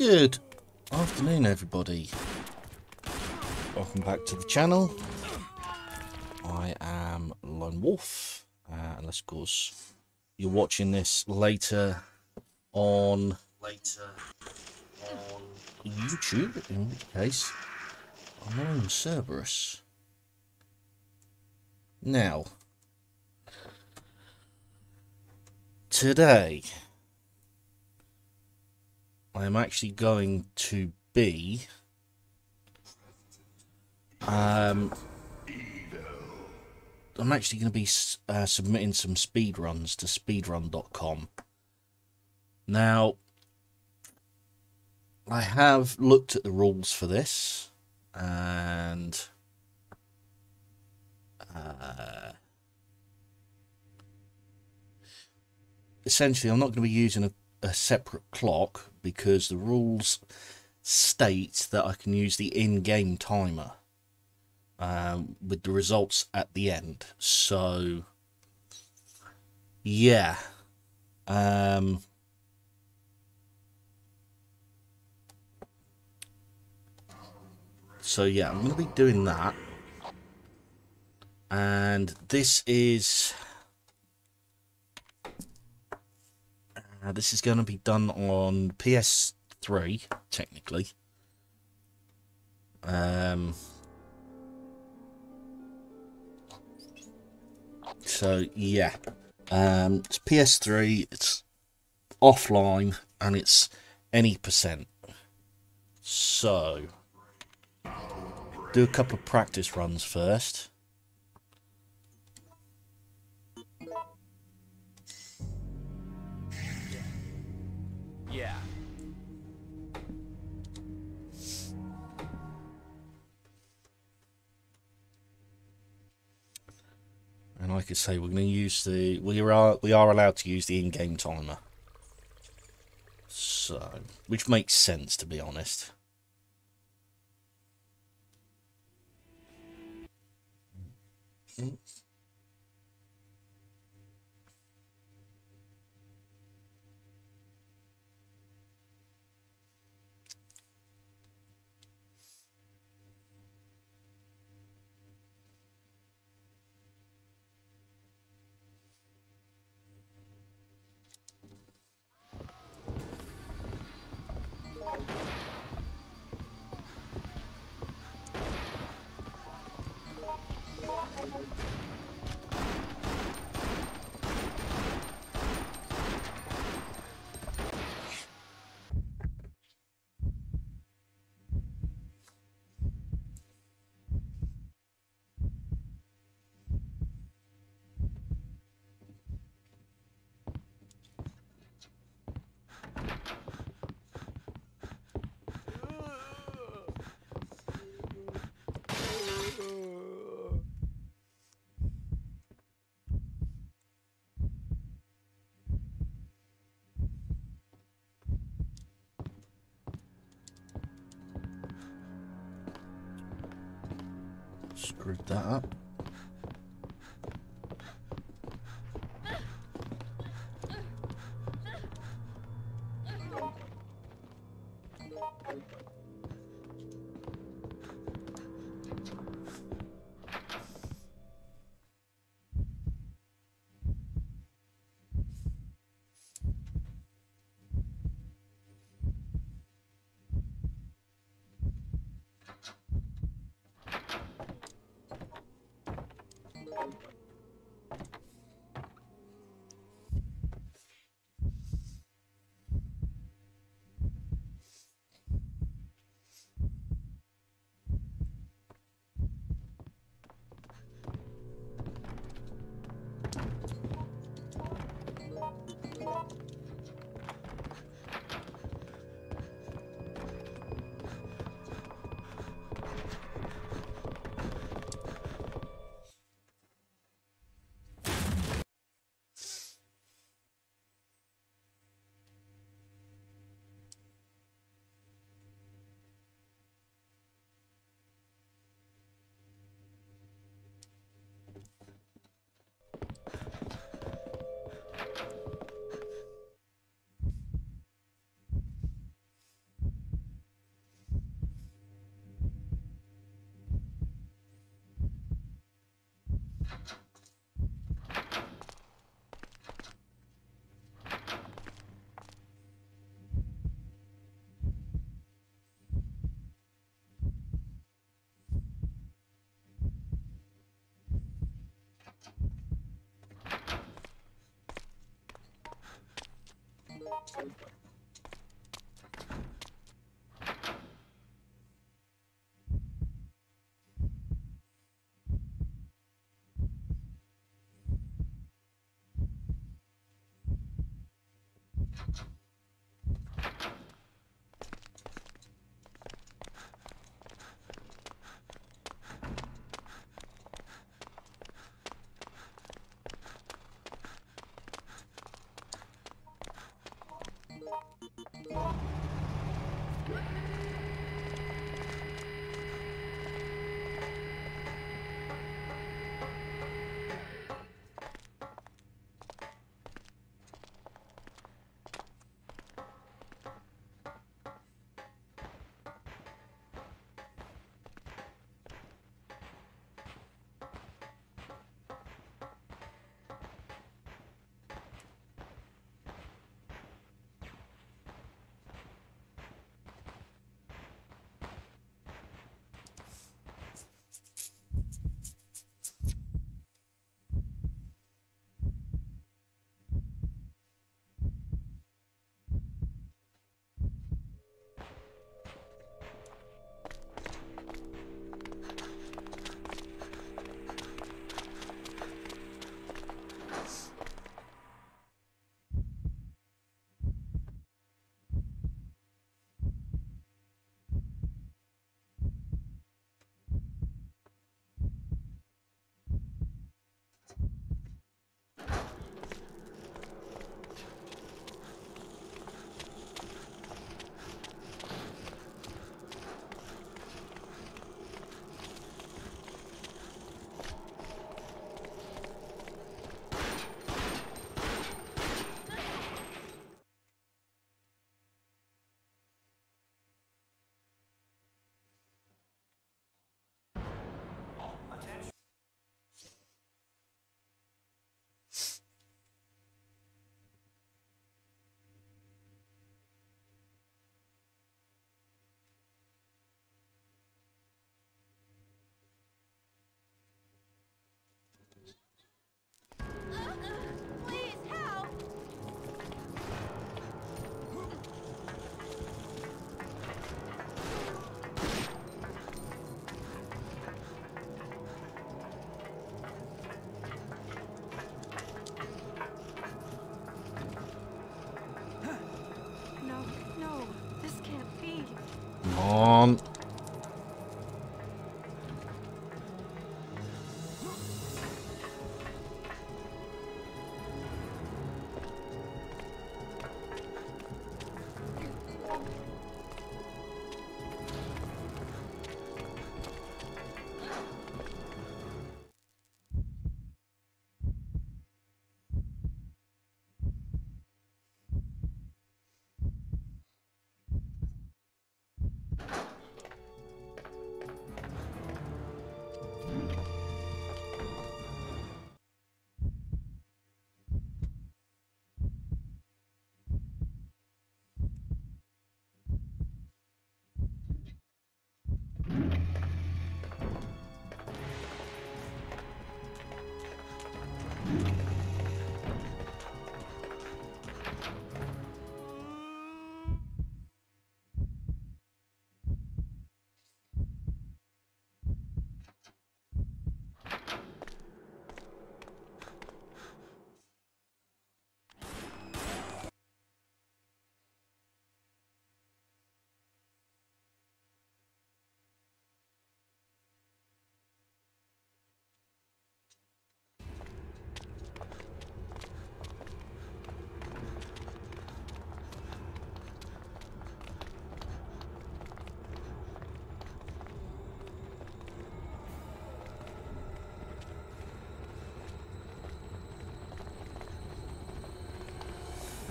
Good afternoon, everybody. Welcome back to the channel. I am Lone Wolf, uh, unless of course you're watching this later on later on YouTube. In which case, I'm Lone Cerberus. Now, today I am actually going to be um I'm actually going to be uh, submitting some speed runs to speedrun.com. Now, I have looked at the rules for this and uh, essentially I'm not going to be using a, a separate clock because the rules state that I can use the in-game timer um, with the results at the end. So, yeah. Um, so, yeah, I'm going to be doing that. And this is... Uh, this is going to be done on PS3, technically. Um, so, yeah. Um, it's PS3, it's offline, and it's any percent. So, do a couple of practice runs first. And like I say, we're going to use the we are we are allowed to use the in-game timer. So, which makes sense to be honest. Screwed that up.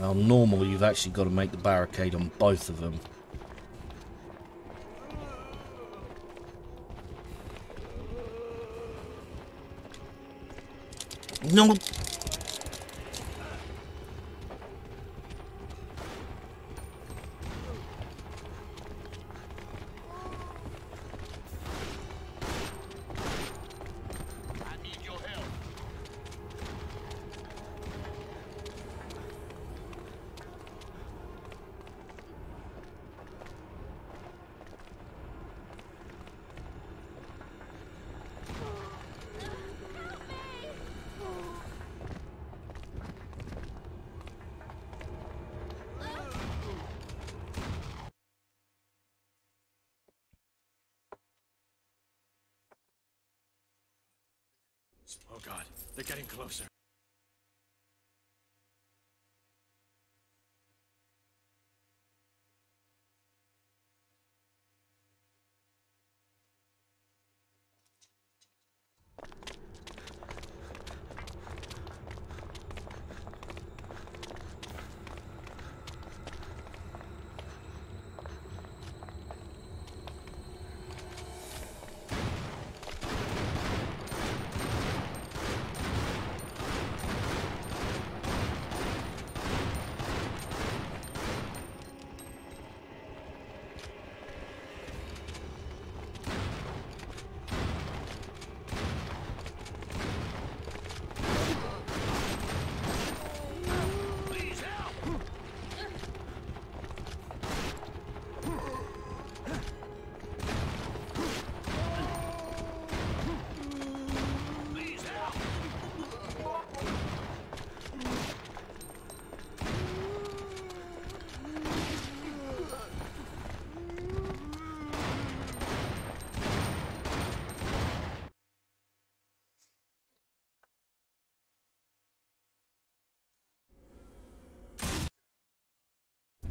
Now, normally you've actually got to make the barricade on both of them. No.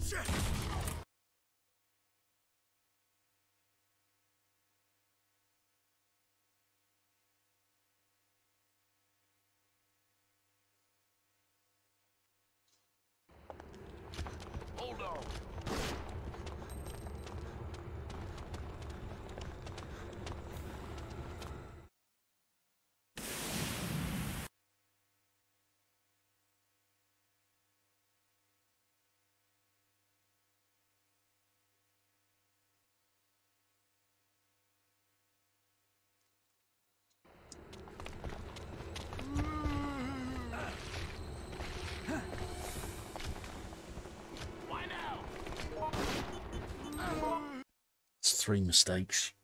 Shit! Hold on. Why now? It's three mistakes.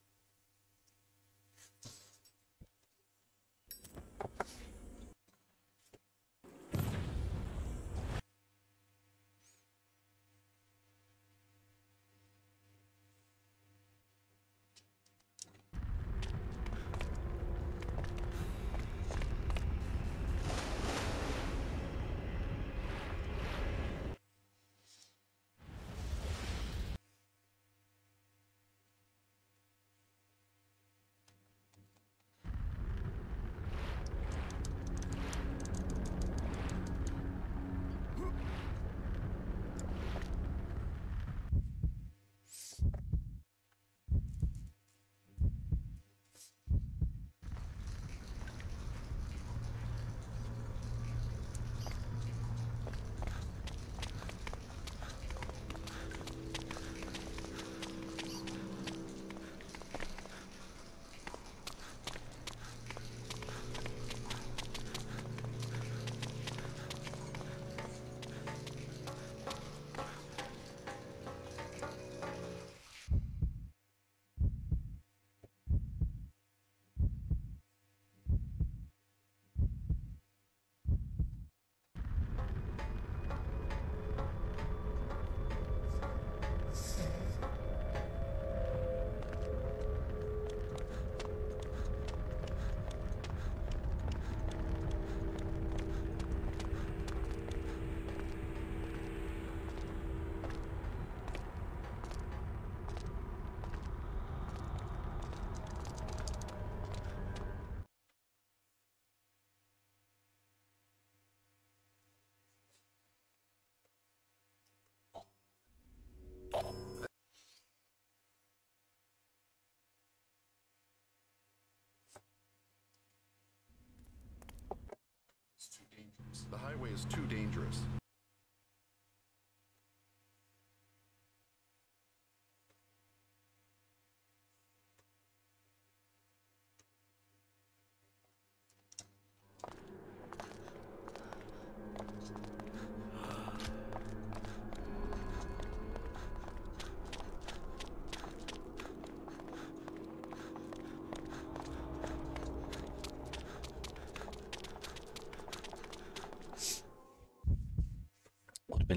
The highway is too dangerous.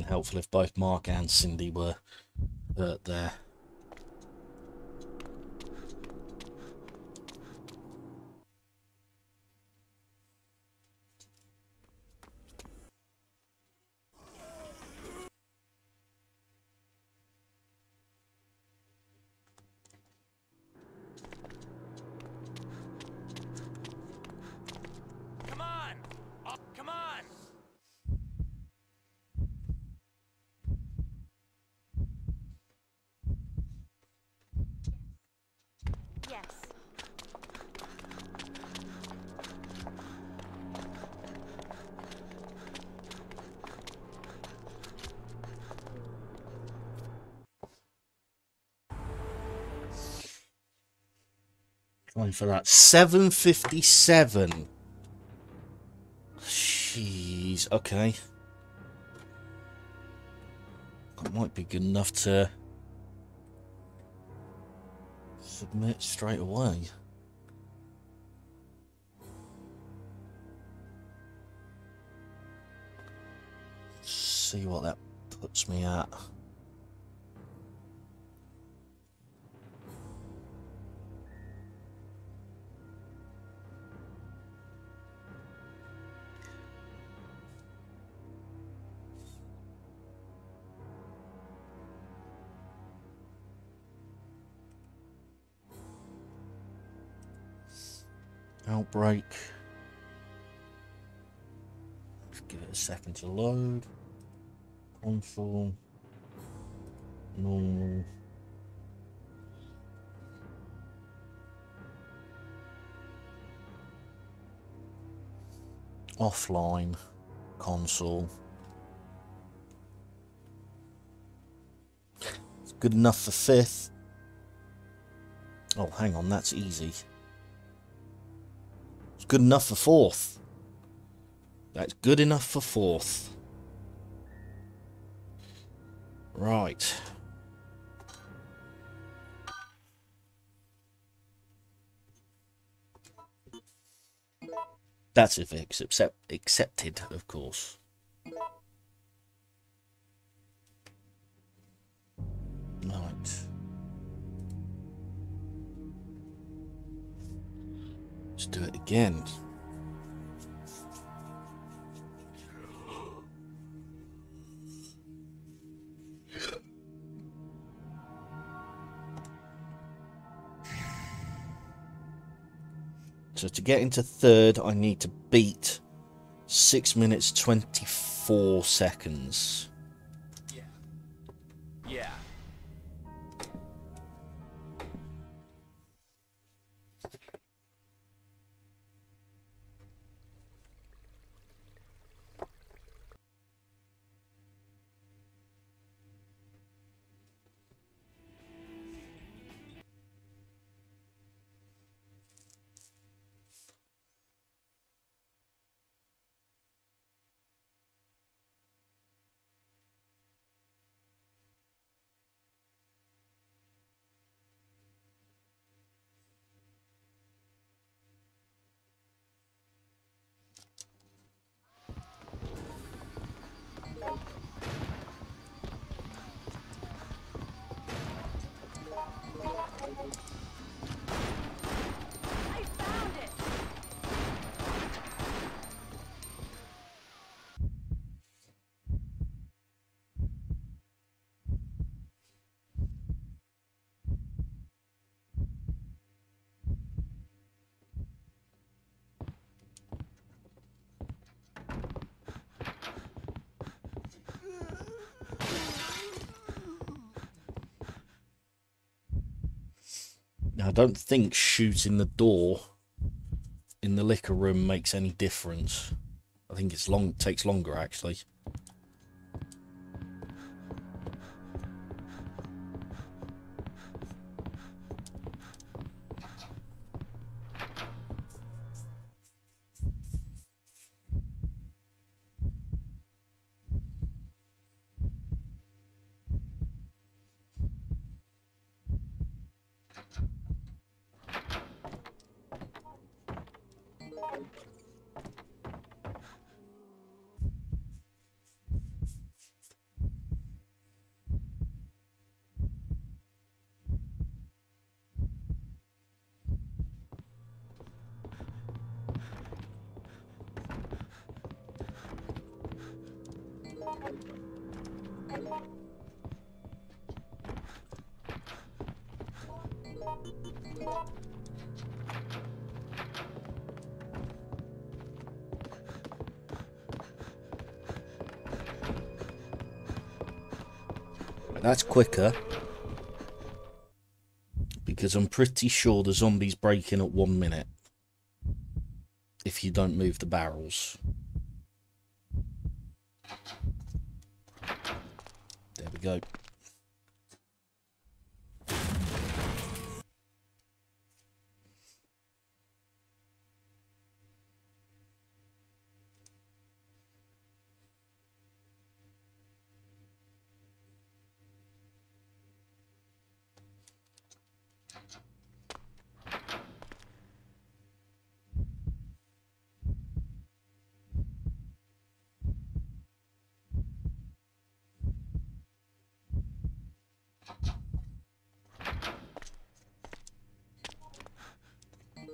Helpful if both Mark and Cindy were hurt there. Time for that. 757. Jeez. Okay. That might be good enough to submit straight away. See what that puts me at. Outbreak. Let's give it a second to load. Console. Normal. Offline. Console. It's good enough for fifth. Oh, hang on, that's easy. Good enough for fourth. That's good enough for fourth. Right. That's if it's accept, accepted, of course. Let's do it again. So to get into third, I need to beat 6 minutes 24 seconds. I don't think shooting the door in the liquor room makes any difference. I think it's long takes longer actually. Quicker. Because I'm pretty sure the zombies break in at one minute. If you don't move the barrels. There we go.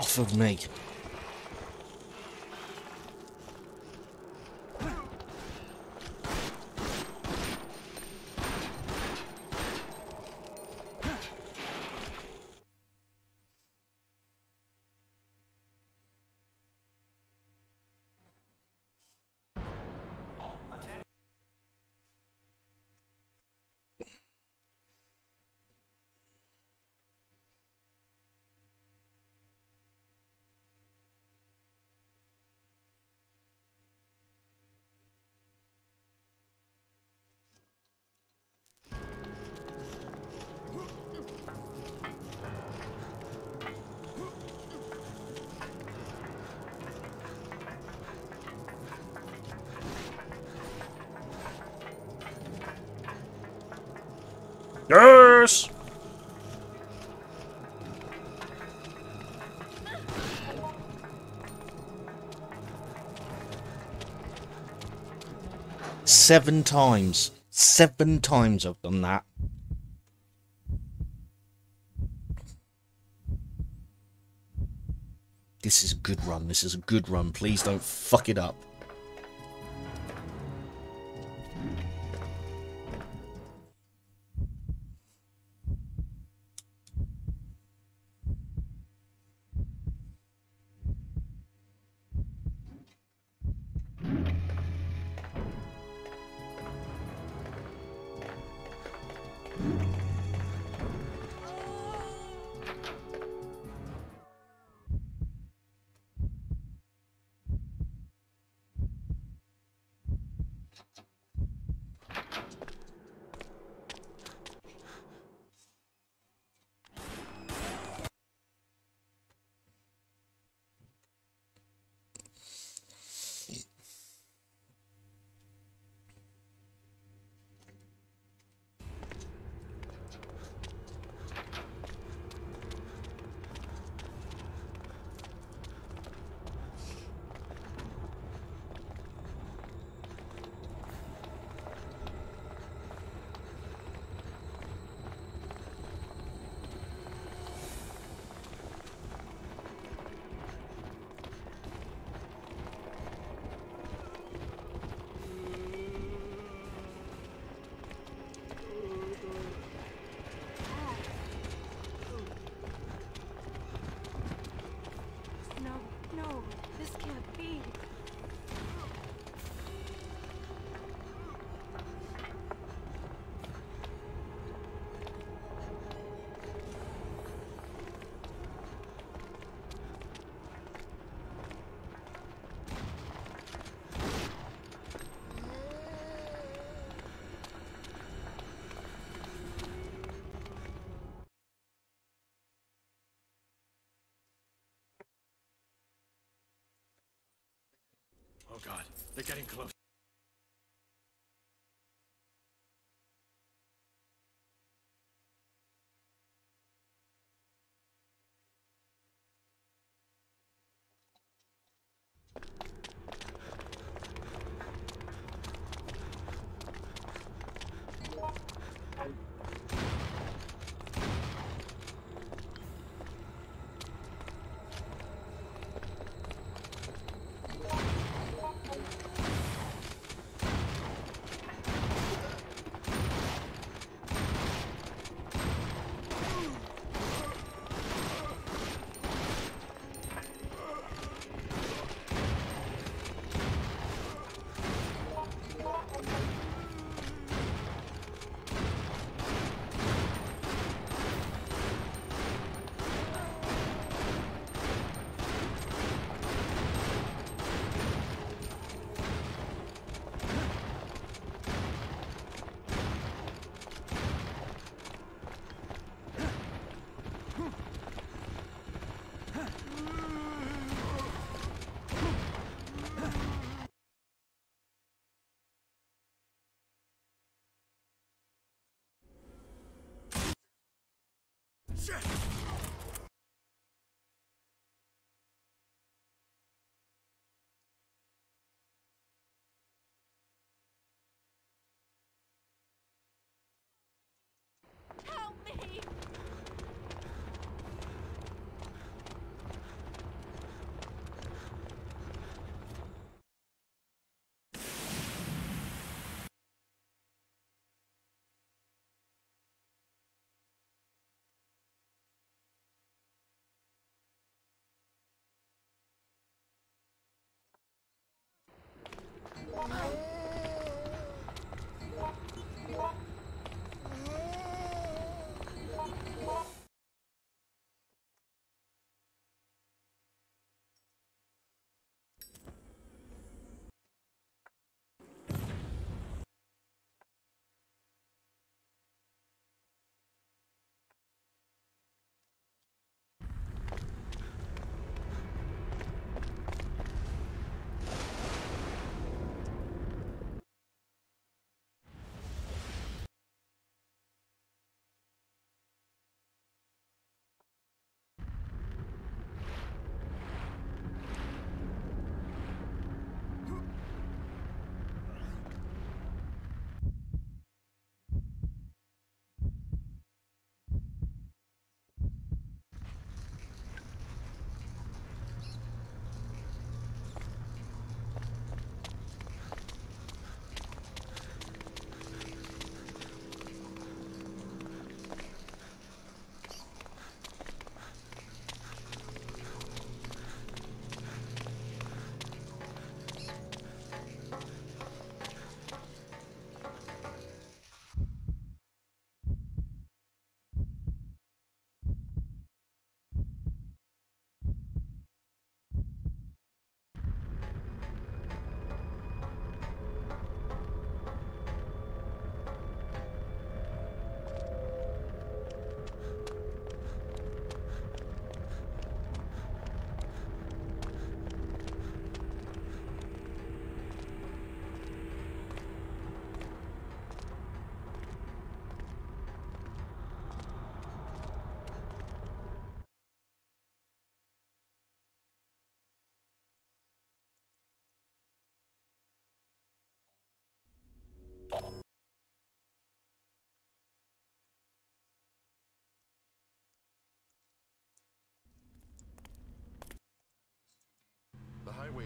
off of me. Seven times. Seven times I've done that. This is a good run. This is a good run. Please don't fuck it up. God, they're getting close.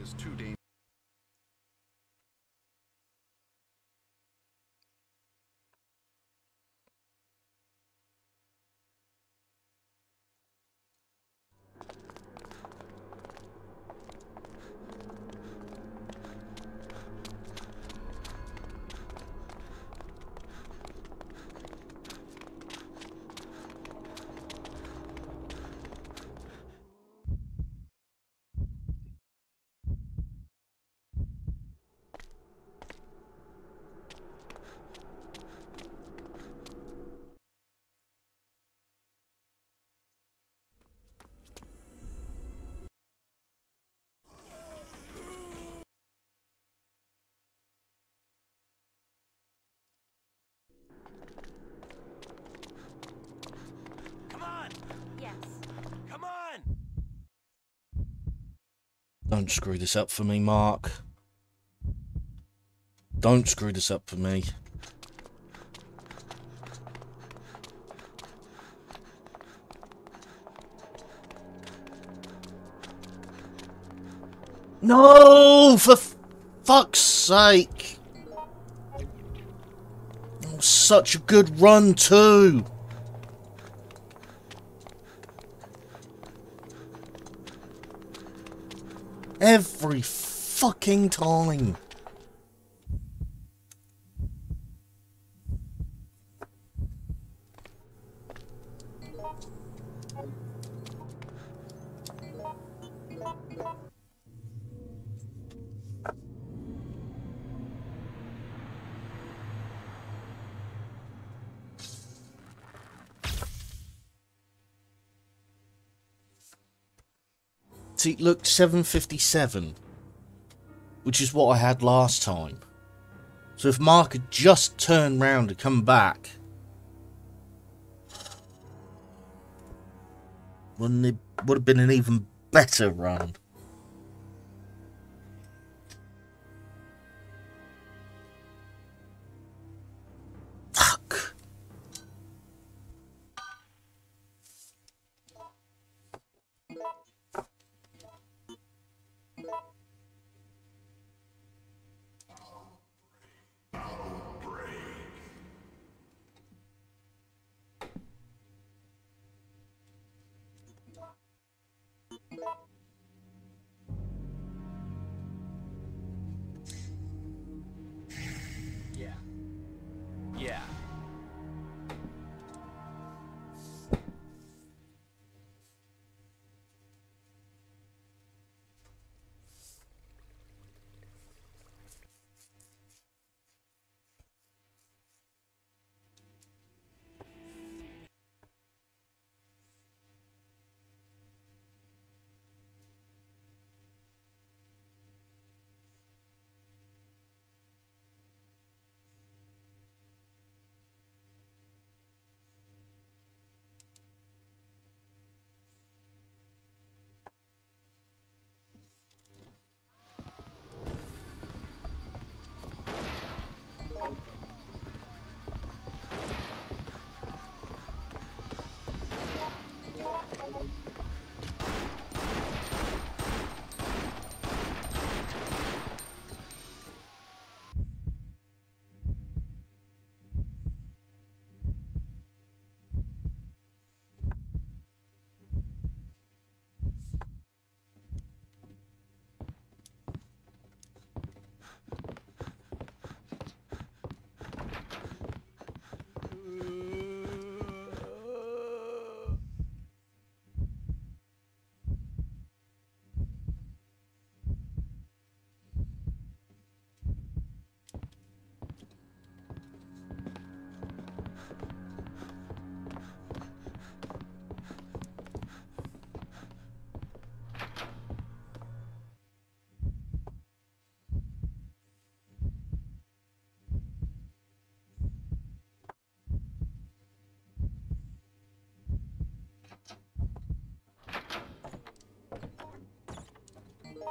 Is too dangerous. Come on! Yes. Come on! Don't screw this up for me, Mark. Don't screw this up for me. No, for fuck's sake. Oh, such a good run too. Fucking time. See, it looked 757, which is what I had last time. So if Mark had just turned round and come back, wouldn't it would have been an even better run?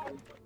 Bye.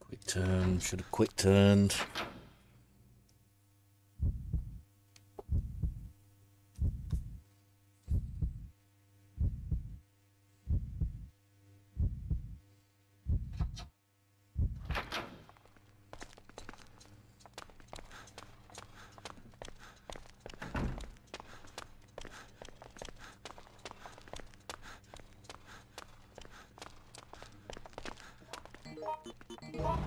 Quick turn, should have quick turned. Watch out!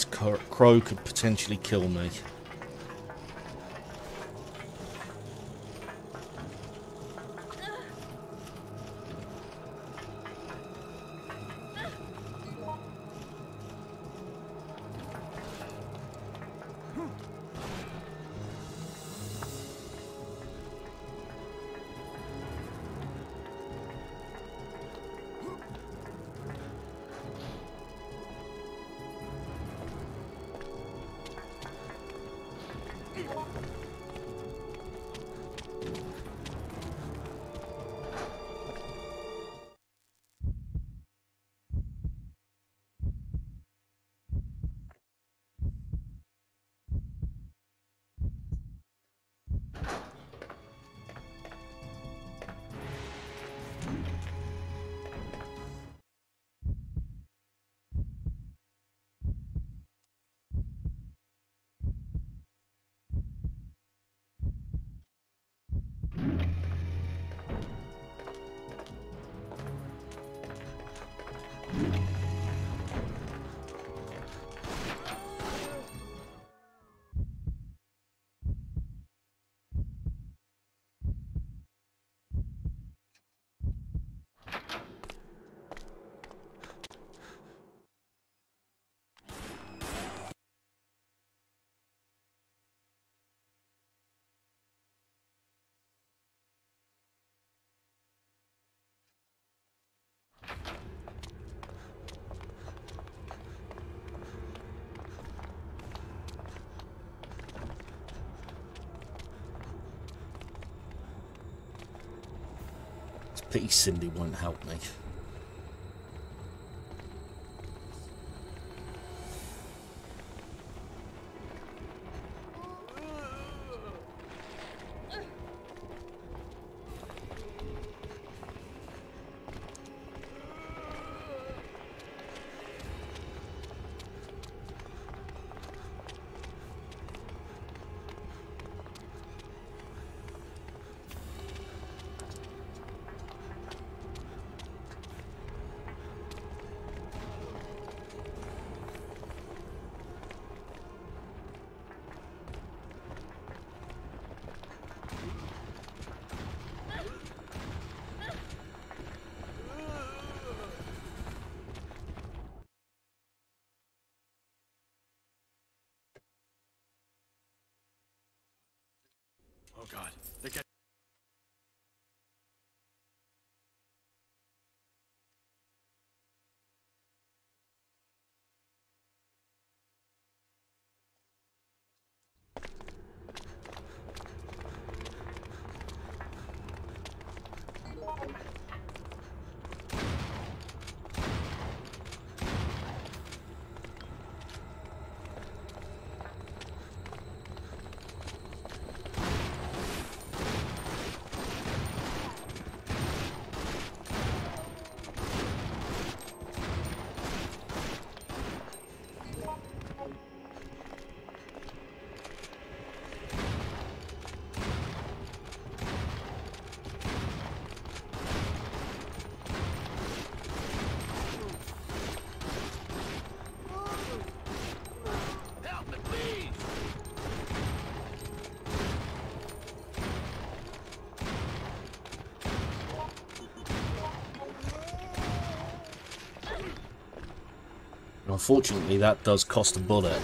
This crow could potentially kill me. Pity Cindy won't help me. Unfortunately, that does cost a bullet.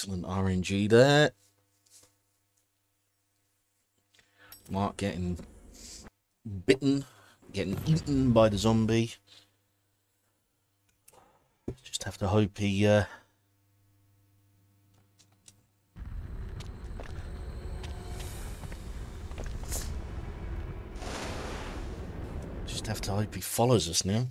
Excellent RNG there. Mark getting bitten, getting eaten by the zombie. Just have to hope he uh, Just have to hope he follows us now.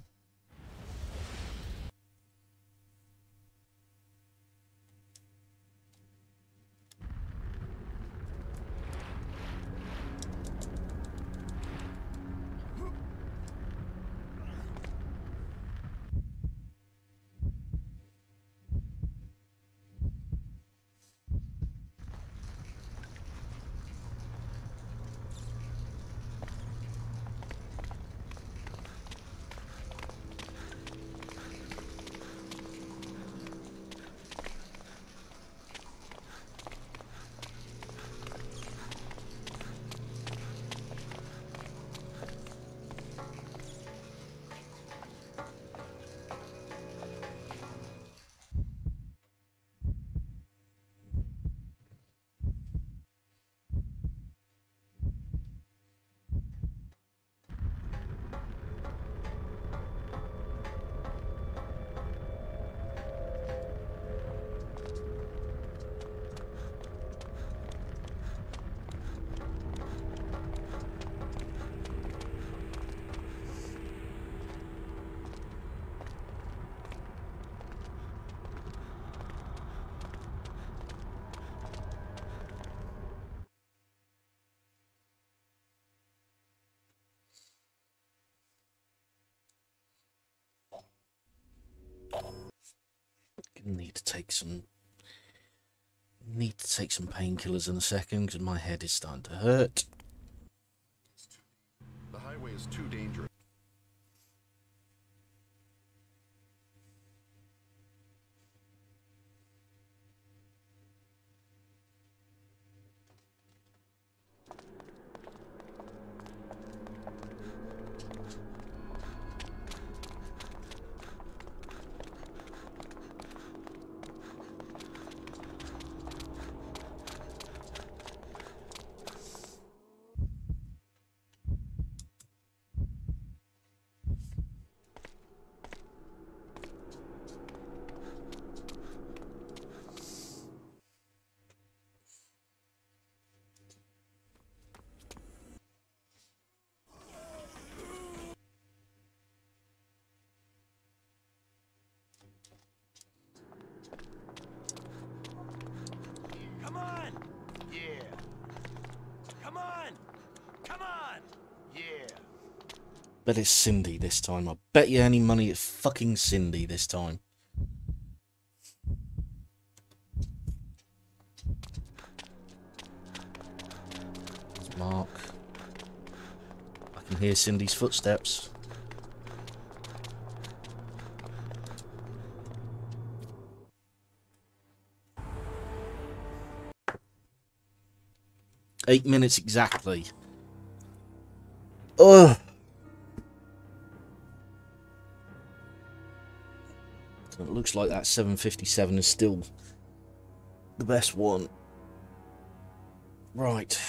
Painkillers in a second because my head is starting to hurt. The highway is too dangerous. Come on! Yeah. Come on! Come on! Yeah. Bet it's Cindy this time. I bet you any money it's fucking Cindy this time. There's Mark. I can hear Cindy's footsteps. Eight minutes exactly. Ugh. Like that 757 is still the best one. Right.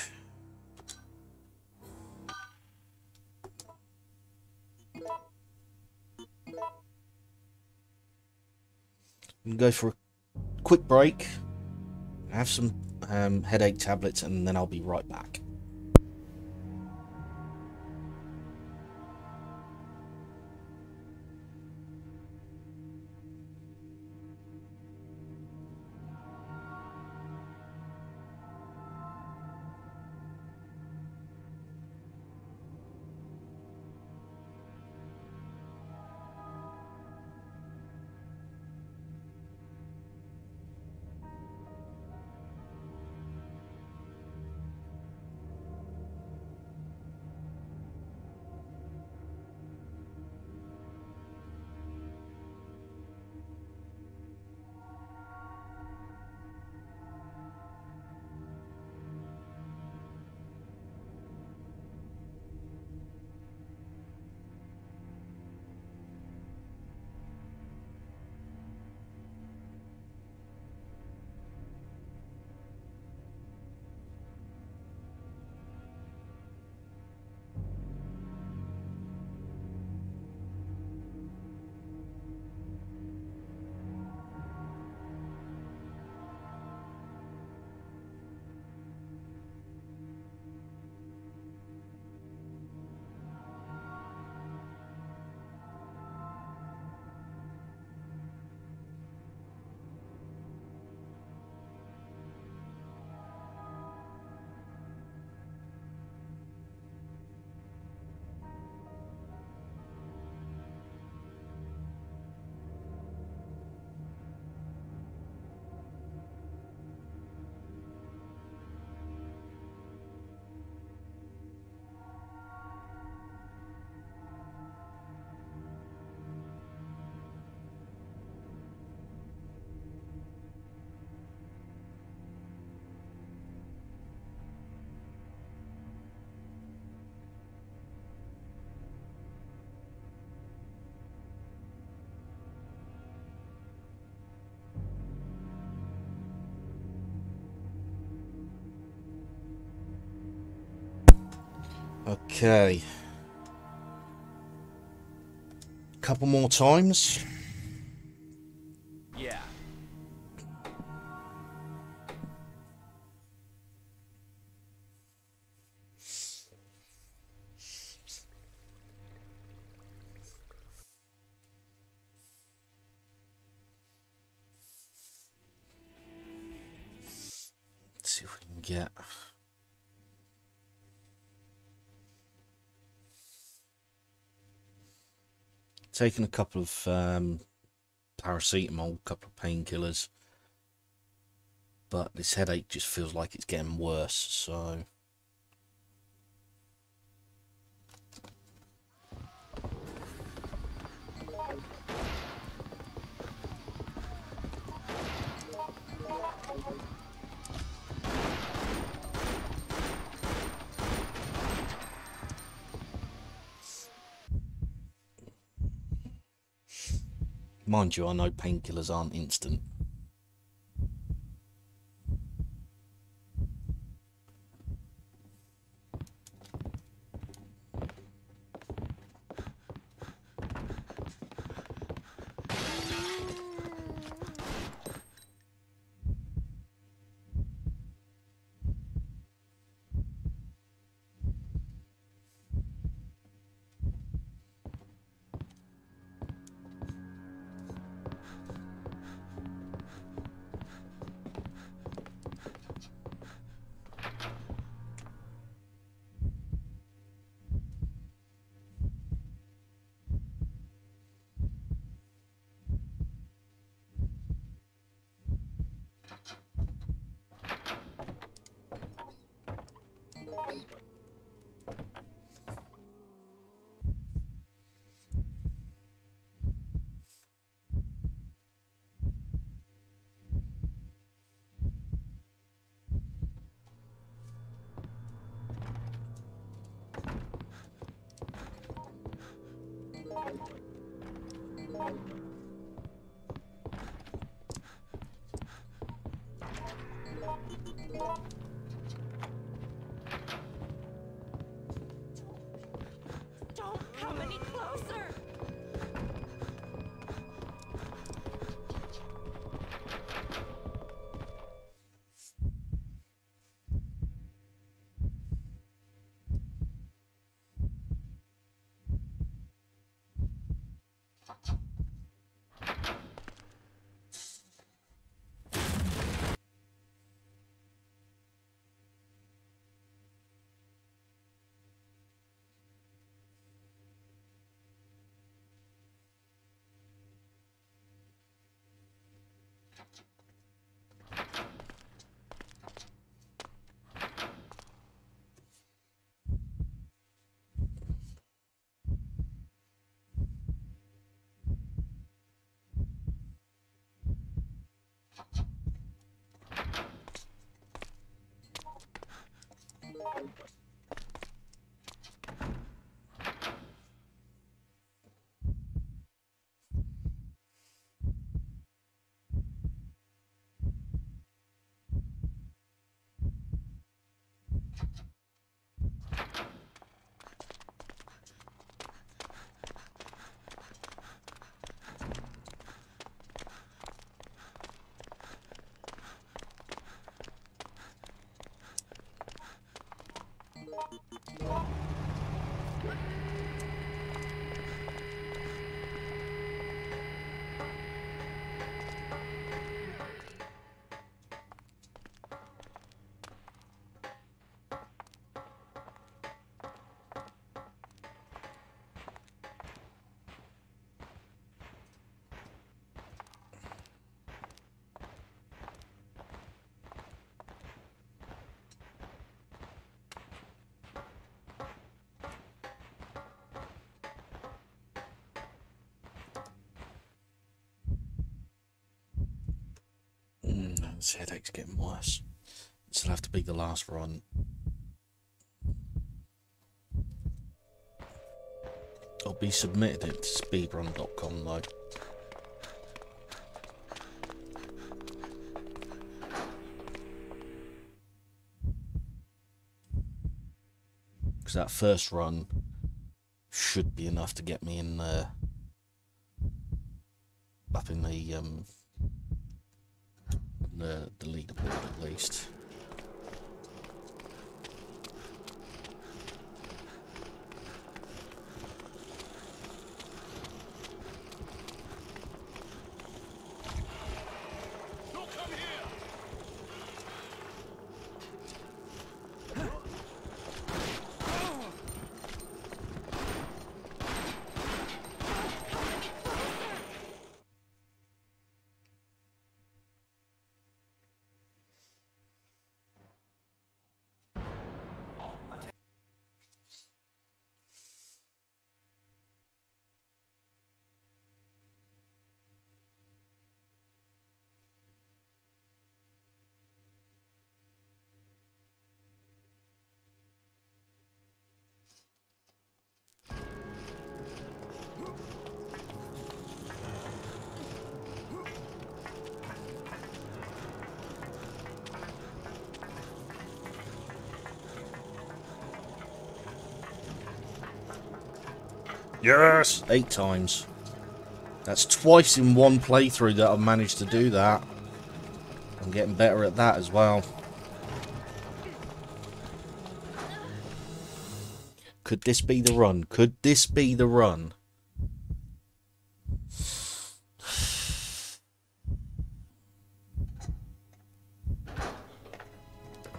Can go for a quick break, have some um, headache tablets, and then I'll be right back. Okay. Couple more times. Taking a couple of um, paracetamol, a couple of painkillers, but this headache just feels like it's getting worse. So Mind you, I know painkillers aren't instant. This headache's getting worse. This will have to be the last run. I'll be submitted it to speedrun.com though. Because that first run should be enough to get me in there. Up in the um the the leaderboard Yes! Eight times. That's twice in one playthrough that I've managed to do that. I'm getting better at that as well. Could this be the run? Could this be the run?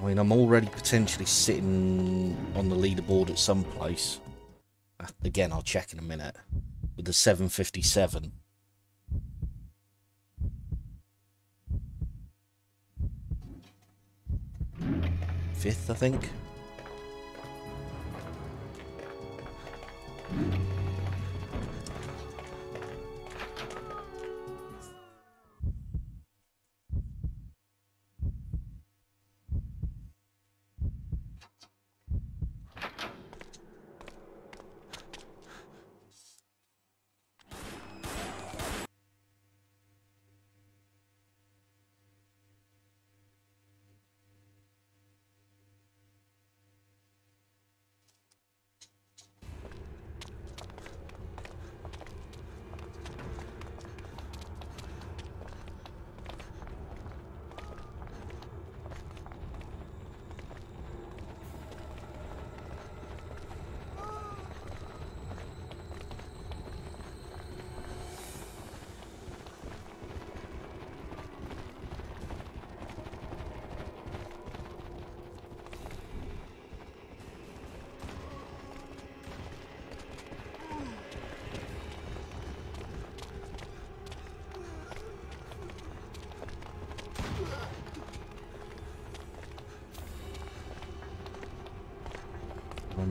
I mean, I'm already potentially sitting on the leaderboard at some place. Again, I'll check in a minute. With the 757. Fifth, I think.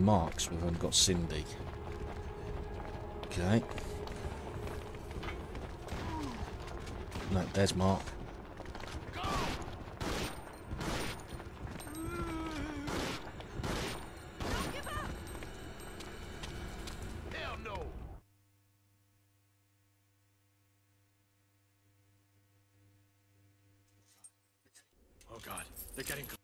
Marks, we've only got Cindy. Okay. No, there's Mark. God, they're getting close.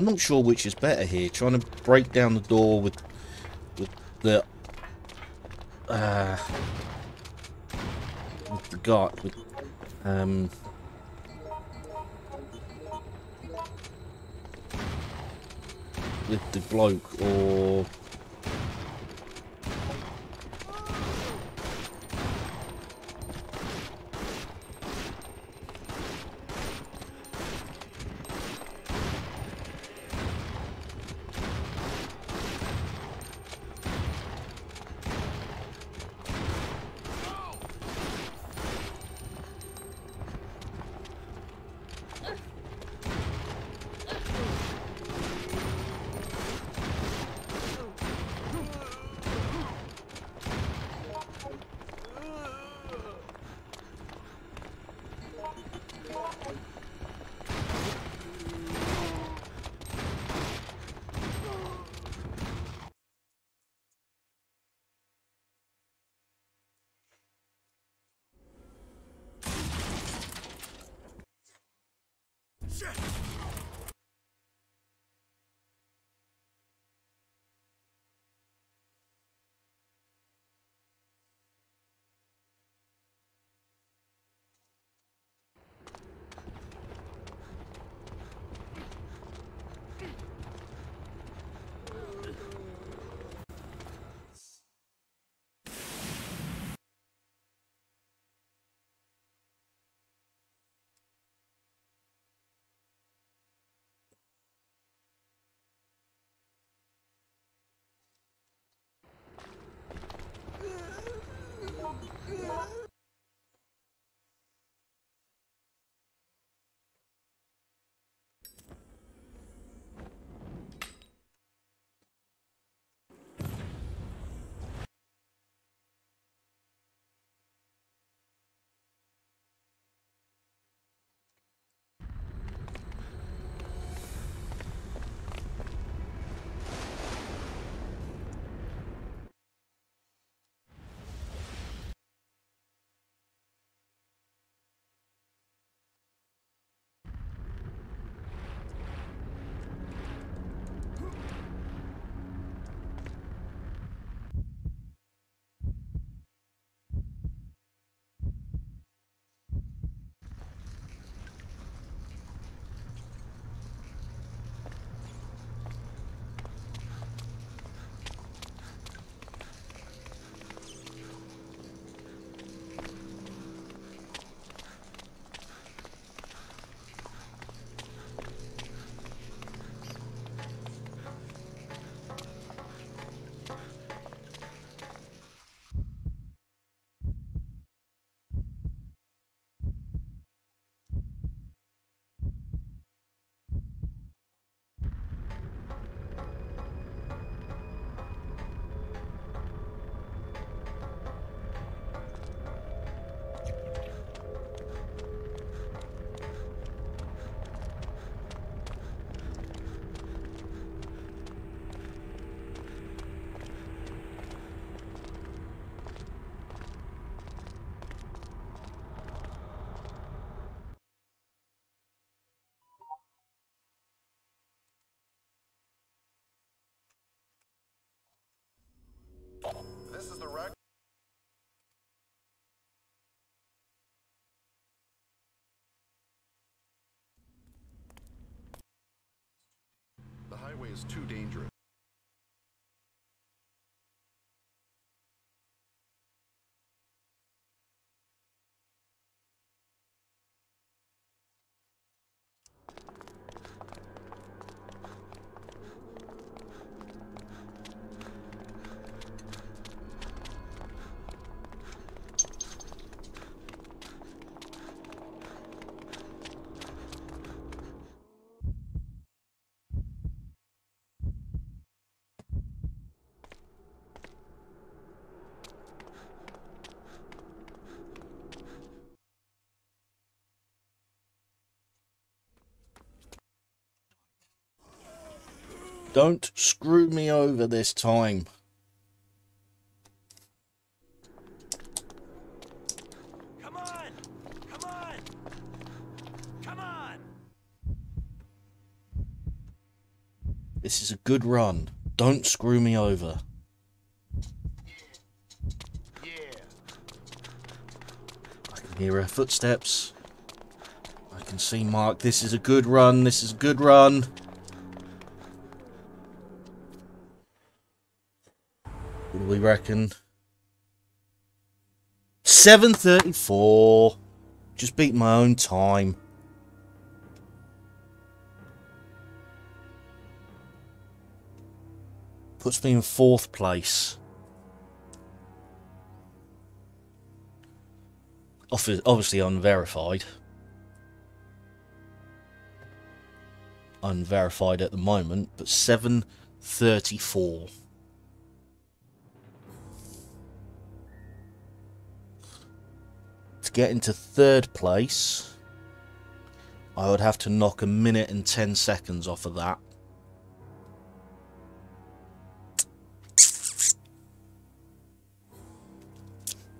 I'm not sure which is better here. Trying to break down the door with with the uh, with the guy with um with the bloke or Too dangerous. Don't screw me over this time. Come on! Come on! Come on! This is a good run. Don't screw me over. Yeah. I can hear her footsteps. I can see Mark. This is a good run. This is a good run. Reckon? 7.34. Just beat my own time. Puts me in fourth place. Obvi- Obviously unverified. Unverified at the moment, but 734. To get into third place, I would have to knock a minute and 10 seconds off of that.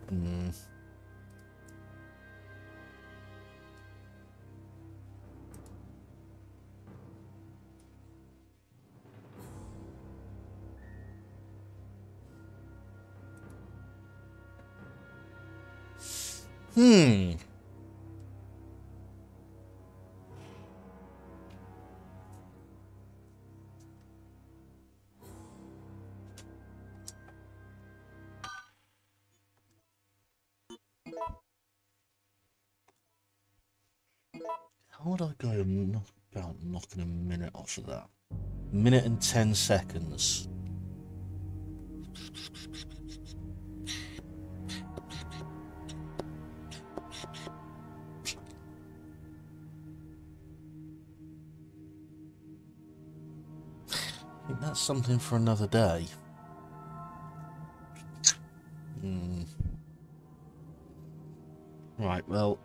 Hmm. Hmm. How would I go about knocking a minute off of that? Minute and ten seconds. Something for another day. Hmm. Right, well,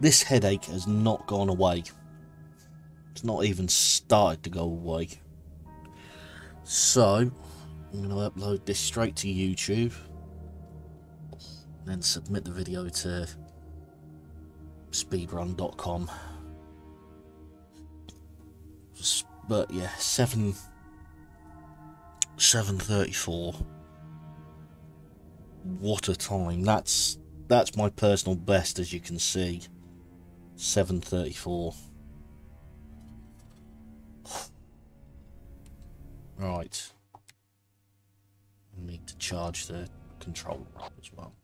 this headache has not gone away. It's not even started to go away. So, I'm going to upload this straight to YouTube. Then submit the video to speedrun.com. But yeah, 7 734. What a time. That's that's my personal best as you can see. 734. Right. Need to charge the controller up as well.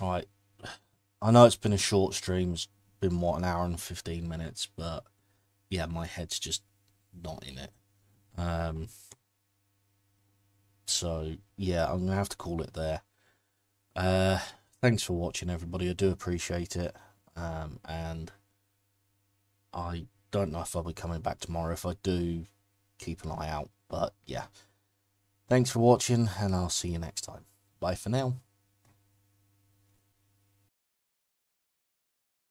Right. I know it's been a short stream. It's been, what, an hour and 15 minutes, but yeah, my head's just not in it. Um, so, yeah, I'm going to have to call it there. Uh, thanks for watching, everybody. I do appreciate it. Um, and I don't know if I'll be coming back tomorrow. If I do, keep an eye out. But yeah, thanks for watching, and I'll see you next time. Bye for now.